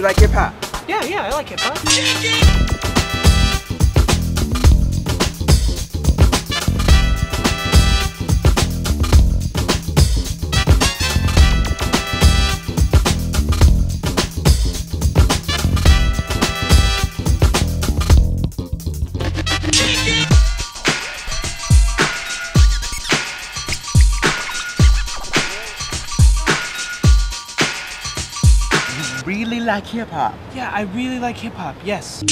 You like hip hop? Yeah, yeah, I like hip hop. Really like hip hop? Yeah, I really like hip hop. Yes.